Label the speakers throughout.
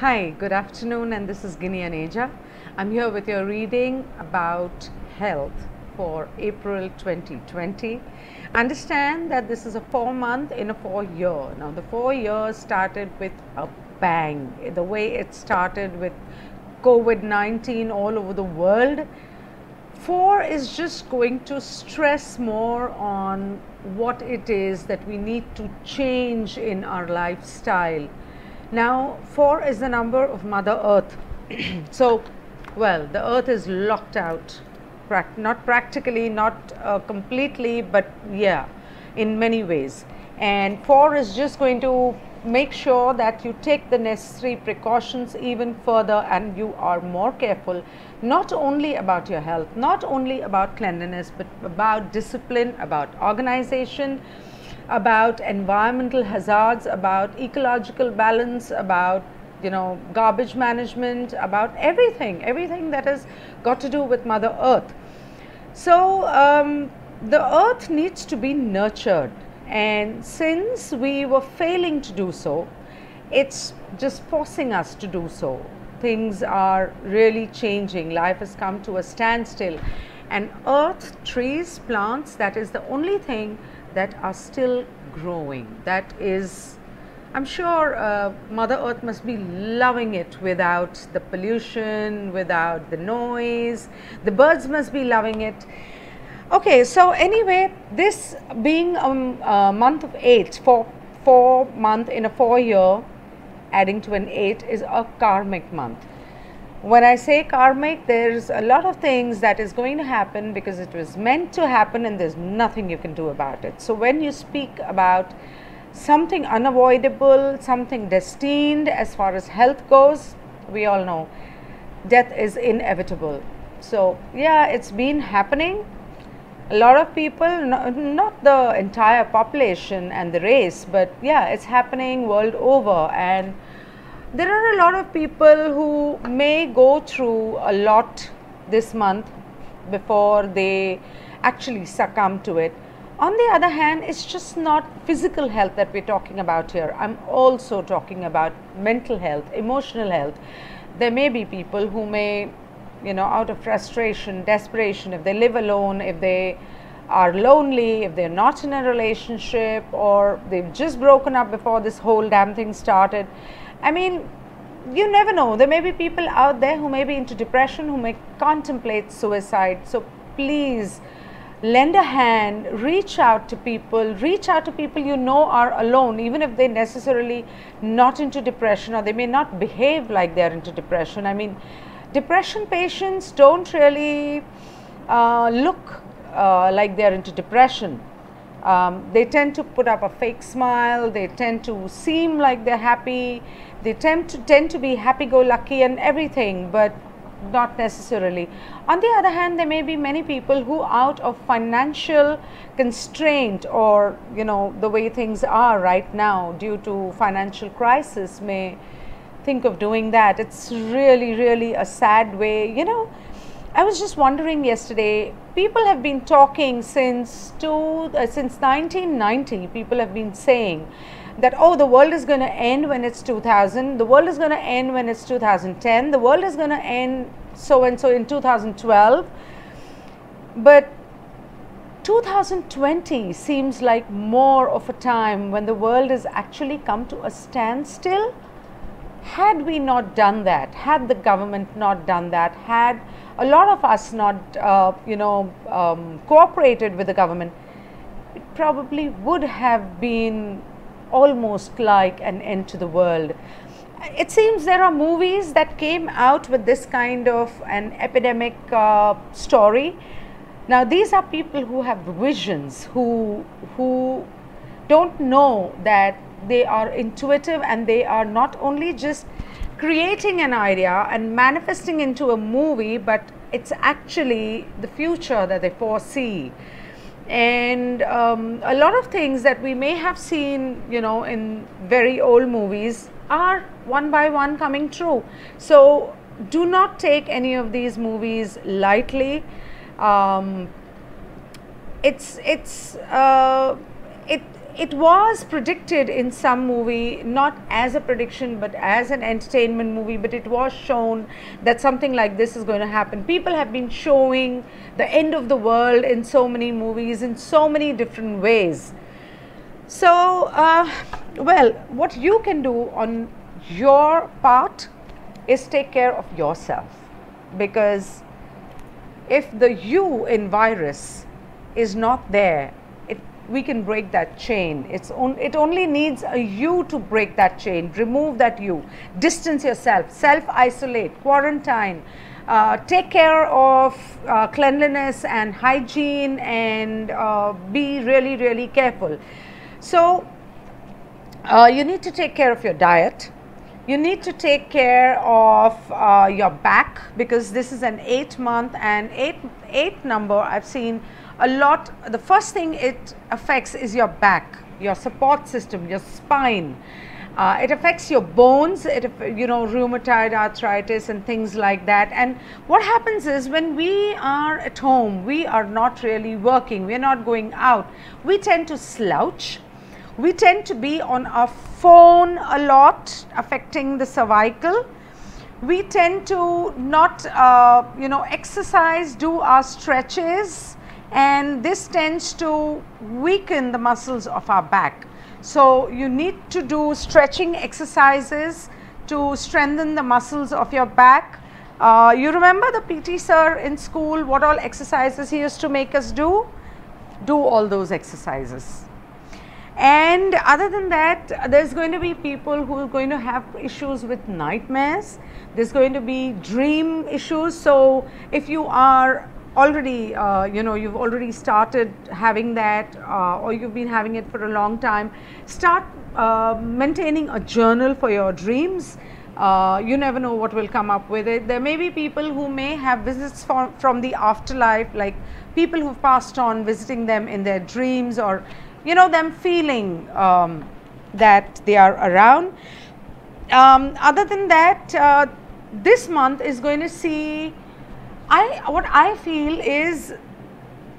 Speaker 1: Hi, good afternoon, and this is Ginni Aneja. I'm here with your reading about health for April 2020. Understand that this is a four month in a four year. Now, the four years started with a bang. The way it started with COVID 19 all over the world. Four is just going to stress more on what it is that we need to change in our lifestyle now, 4 is the number of Mother Earth. so, well, the Earth is locked out, not practically, not uh, completely, but yeah, in many ways. And 4 is just going to make sure that you take the necessary precautions even further and you are more careful not only about your health, not only about cleanliness, but about discipline, about organization about environmental hazards, about ecological balance, about you know garbage management, about everything, everything that has got to do with Mother Earth. So um, the earth needs to be nurtured and since we were failing to do so, it's just forcing us to do so. Things are really changing. Life has come to a standstill. And earth, trees, plants, that is the only thing that are still growing. That is, I'm sure uh, Mother Earth must be loving it without the pollution, without the noise. The birds must be loving it. Okay, so anyway, this being um, a month of eight, four, four month in a four year, adding to an eight is a karmic month when I say karmic, there's a lot of things that is going to happen because it was meant to happen and there's nothing you can do about it. So when you speak about something unavoidable, something destined as far as health goes, we all know death is inevitable. So yeah, it's been happening. A lot of people, not the entire population and the race, but yeah, it's happening world over and there are a lot of people who may go through a lot this month before they actually succumb to it. On the other hand, it's just not physical health that we're talking about here. I'm also talking about mental health, emotional health. There may be people who may, you know, out of frustration, desperation, if they live alone, if they are lonely, if they're not in a relationship, or they've just broken up before this whole damn thing started I mean, you never know. There may be people out there who may be into depression, who may contemplate suicide. So please lend a hand, reach out to people, reach out to people you know are alone, even if they're necessarily not into depression or they may not behave like they're into depression. I mean, depression patients don't really uh, look uh, like they're into depression. Um, they tend to put up a fake smile, they tend to seem like they're happy, they tend to tend to be happy-go-lucky and everything, but not necessarily. On the other hand, there may be many people who out of financial constraint or, you know, the way things are right now due to financial crisis may think of doing that. It's really, really a sad way, you know, I was just wondering yesterday, people have been talking since two, uh, since 1990, people have been saying that, oh, the world is going to end when it's 2000, the world is going to end when it's 2010, the world is going to end so and so in 2012. But 2020 seems like more of a time when the world has actually come to a standstill. Had we not done that, had the government not done that, had a lot of us not, uh, you know, um, cooperated with the government, it probably would have been almost like an end to the world. It seems there are movies that came out with this kind of an epidemic uh, story. Now, these are people who have visions, who, who don't know that they are intuitive and they are not only just creating an idea and manifesting into a movie, but it's actually the future that they foresee. And um, a lot of things that we may have seen, you know, in very old movies are one by one coming true. So do not take any of these movies lightly. Um, it's it's uh, it was predicted in some movie, not as a prediction, but as an entertainment movie, but it was shown that something like this is going to happen. People have been showing the end of the world in so many movies in so many different ways. So, uh, well, what you can do on your part is take care of yourself because if the you in virus is not there we can break that chain. It's on, it only needs a you to break that chain. Remove that you. Distance yourself. Self isolate. Quarantine. Uh, take care of uh, cleanliness and hygiene and uh, be really, really careful. So, uh, you need to take care of your diet. You need to take care of uh, your back because this is an eight month and eight, eight number I've seen a lot, the first thing it affects is your back, your support system, your spine. Uh, it affects your bones, it, you know, rheumatoid arthritis and things like that. And what happens is when we are at home, we are not really working, we're not going out, we tend to slouch. We tend to be on our phone a lot, affecting the cervical. We tend to not, uh, you know, exercise, do our stretches and this tends to weaken the muscles of our back. So, you need to do stretching exercises to strengthen the muscles of your back. Uh, you remember the PT sir in school, what all exercises he used to make us do? Do all those exercises. And other than that, there's going to be people who are going to have issues with nightmares. There's going to be dream issues. So, if you are already uh, you know you've already started having that uh, or you've been having it for a long time. Start uh, maintaining a journal for your dreams. Uh, you never know what will come up with it. There may be people who may have visits from, from the afterlife like people who've passed on visiting them in their dreams or you know them feeling um, that they are around. Um, other than that uh, this month is going to see I what I feel is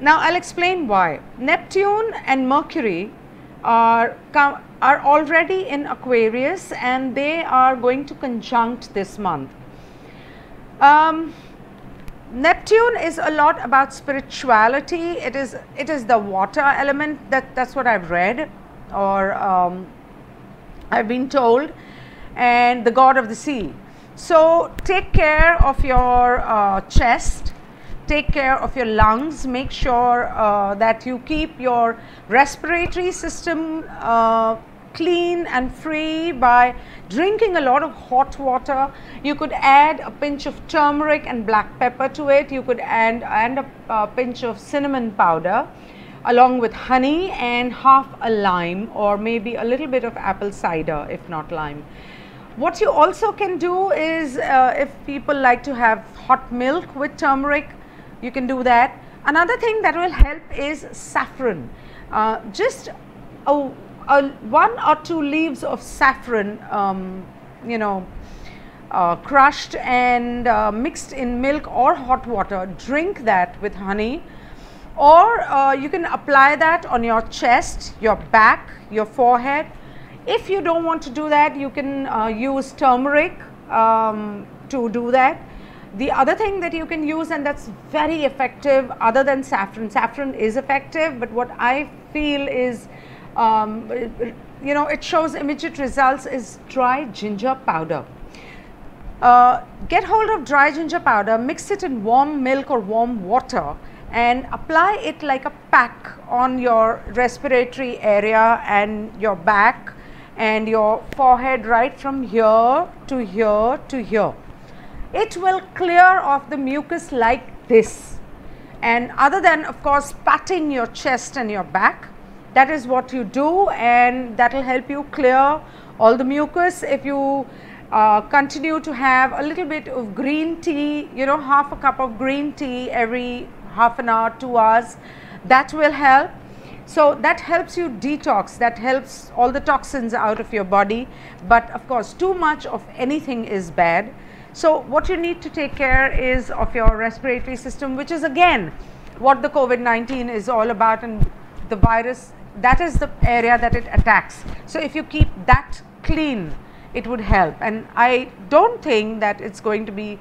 Speaker 1: now I'll explain why. Neptune and Mercury are are already in Aquarius and they are going to conjunct this month. Um, Neptune is a lot about spirituality. It is it is the water element that that's what I've read or um, I've been told, and the god of the sea. So, take care of your uh, chest, take care of your lungs, make sure uh, that you keep your respiratory system uh, clean and free by drinking a lot of hot water. You could add a pinch of turmeric and black pepper to it. You could add, add a, a pinch of cinnamon powder along with honey and half a lime or maybe a little bit of apple cider if not lime. What you also can do is uh, if people like to have hot milk with turmeric, you can do that. Another thing that will help is saffron. Uh, just a, a, one or two leaves of saffron, um, you know, uh, crushed and uh, mixed in milk or hot water. Drink that with honey or uh, you can apply that on your chest, your back, your forehead if you don't want to do that, you can uh, use turmeric um, to do that. The other thing that you can use and that's very effective other than saffron, saffron is effective, but what I feel is, um, you know, it shows immediate results is dry ginger powder. Uh, get hold of dry ginger powder, mix it in warm milk or warm water and apply it like a pack on your respiratory area and your back and your forehead right from here to here to here. It will clear off the mucus like this. And other than of course patting your chest and your back that is what you do and that will help you clear all the mucus. If you uh, continue to have a little bit of green tea you know half a cup of green tea every half an hour two hours that will help so that helps you detox, that helps all the toxins out of your body. But of course, too much of anything is bad. So what you need to take care is of your respiratory system, which is again what the COVID-19 is all about and the virus that is the area that it attacks. So if you keep that clean, it would help. And I don't think that it's going to be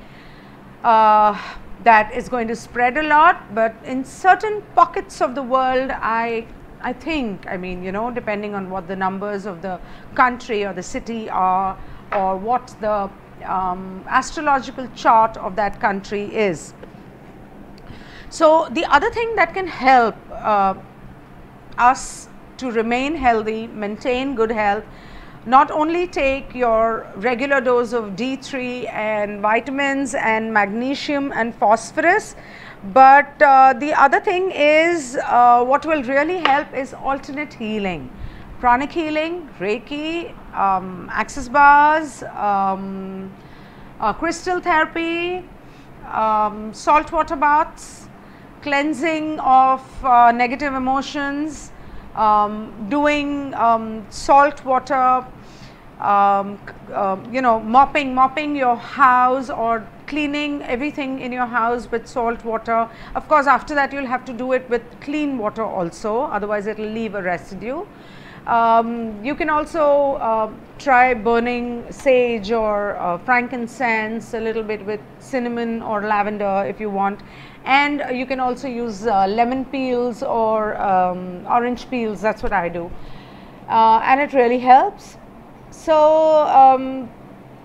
Speaker 1: uh, that is going to spread a lot, but in certain pockets of the world, I I think, I mean, you know, depending on what the numbers of the country or the city are, or what the um, astrological chart of that country is. So, the other thing that can help uh, us to remain healthy, maintain good health, not only take your regular dose of D3 and vitamins and magnesium and phosphorus, but uh, the other thing is uh, what will really help is alternate healing. Pranic healing, Reiki, um, access bars, um, uh, crystal therapy, um, salt water baths, cleansing of uh, negative emotions, um, doing um, salt water, um, you know, mopping, mopping your house or cleaning everything in your house with salt water. Of course, after that you'll have to do it with clean water also, otherwise it will leave a residue. Um, you can also uh, try burning sage or uh, frankincense a little bit with cinnamon or lavender if you want and you can also use uh, lemon peels or um, orange peels that's what I do uh, and it really helps. So um,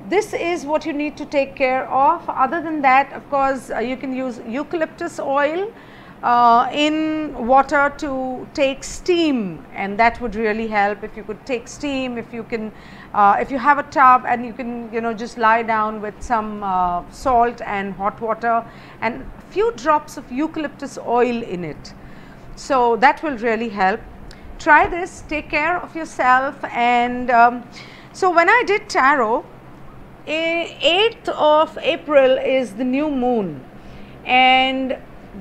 Speaker 1: this is what you need to take care of. Other than that of course uh, you can use eucalyptus oil uh, in water to take steam and that would really help. If you could take steam if you can uh, if you have a tub and you can you know just lie down with some uh, salt and hot water and a few drops of eucalyptus oil in it. So that will really help. Try this. Take care of yourself. And um, so when I did tarot 8th of April is the new moon and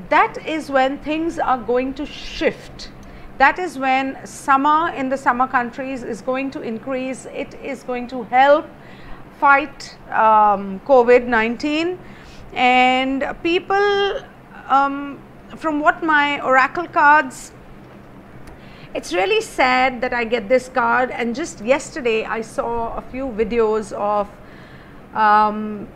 Speaker 1: that is when things are going to shift. That is when summer in the summer countries is going to increase. It is going to help fight um, COVID-19 and people um, from what my oracle cards it's really sad that I get this card and just yesterday I saw a few videos of um,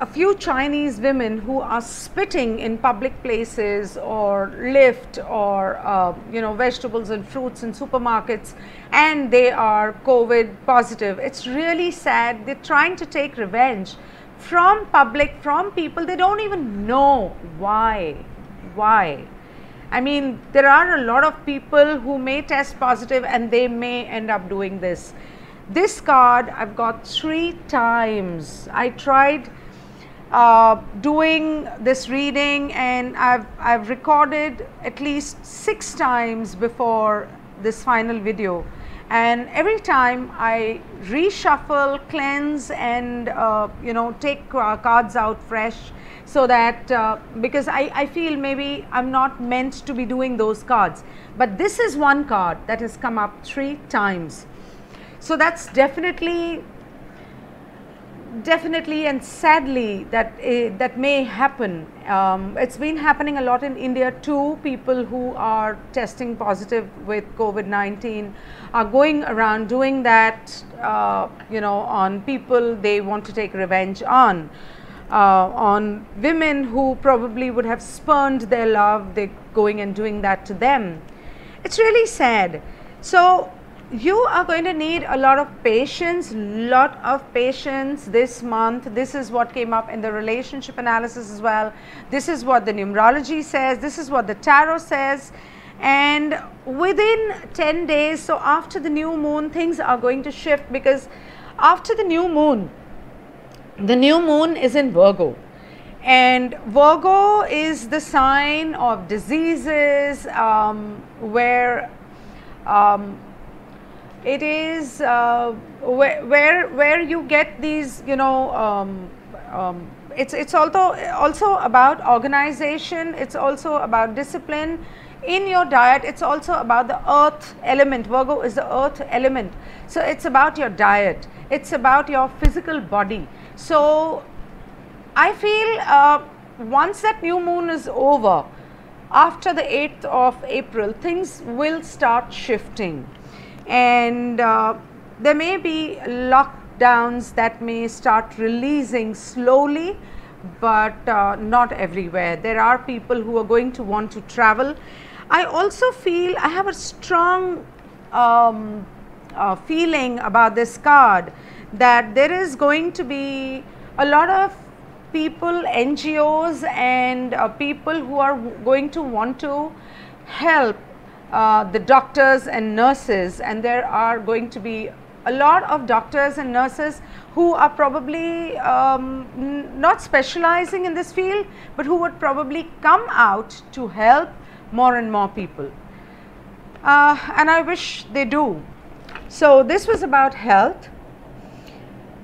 Speaker 1: a few Chinese women who are spitting in public places or lift or uh, you know vegetables and fruits in supermarkets and they are COVID positive. It's really sad. They're trying to take revenge from public, from people. They don't even know why. Why? I mean, there are a lot of people who may test positive and they may end up doing this. This card I've got three times. I tried uh, doing this reading and I've, I've recorded at least six times before this final video and every time I reshuffle, cleanse and uh, you know take uh, cards out fresh so that uh, because I, I feel maybe I'm not meant to be doing those cards but this is one card that has come up three times. So that's definitely definitely and sadly that uh, that may happen. Um, it's been happening a lot in india too. People who are testing positive with covid-19 are going around doing that uh, you know on people they want to take revenge on. Uh, on women who probably would have spurned their love they're going and doing that to them. It's really sad. So you are going to need a lot of patience, lot of patience this month. This is what came up in the relationship analysis as well. This is what the numerology says. This is what the tarot says. And within 10 days, so after the new moon, things are going to shift because after the new moon, the new moon is in Virgo. And Virgo is the sign of diseases um, where um, it is uh, where, where, where you get these you know um, um, it's it's also also about organization it's also about discipline. In your diet it's also about the earth element. Virgo is the earth element. So it's about your diet. It's about your physical body. So i feel uh, once that new moon is over after the 8th of April, things will start shifting. And uh, there may be lockdowns that may start releasing slowly, but uh, not everywhere. There are people who are going to want to travel. I also feel I have a strong um, uh, feeling about this card that there is going to be a lot of people, NGOs, and uh, people who are going to want to help uh, the doctors and nurses, and there are going to be a lot of doctors and nurses who are probably um, not specializing in this field, but who would probably come out to help more and more people. Uh, and I wish they do. So, this was about health.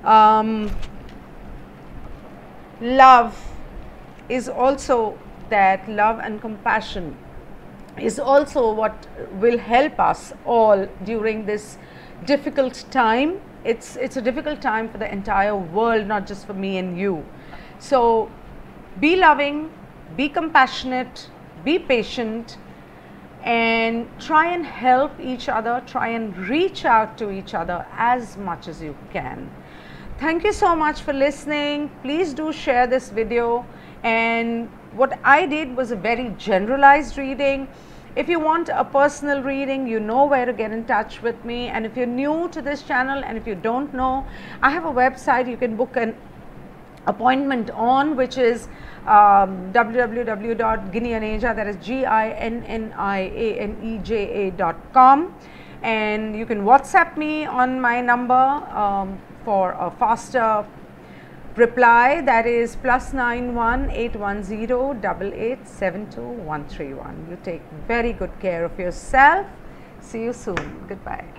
Speaker 1: Um, love is also that love and compassion is also what will help us all during this difficult time. It's, it's a difficult time for the entire world, not just for me and you. So, be loving, be compassionate, be patient, and try and help each other, try and reach out to each other as much as you can. Thank you so much for listening. Please do share this video. And what I did was a very generalized reading. If you want a personal reading, you know where to get in touch with me. And if you're new to this channel and if you don't know, I have a website you can book an appointment on which is um, www.ginnianeja that is g-i-n-n-i-a-n-e-j-a.com and you can whatsapp me on my number um, for a faster reply that is plus 91 810 You take very good care of yourself. See you soon. Goodbye.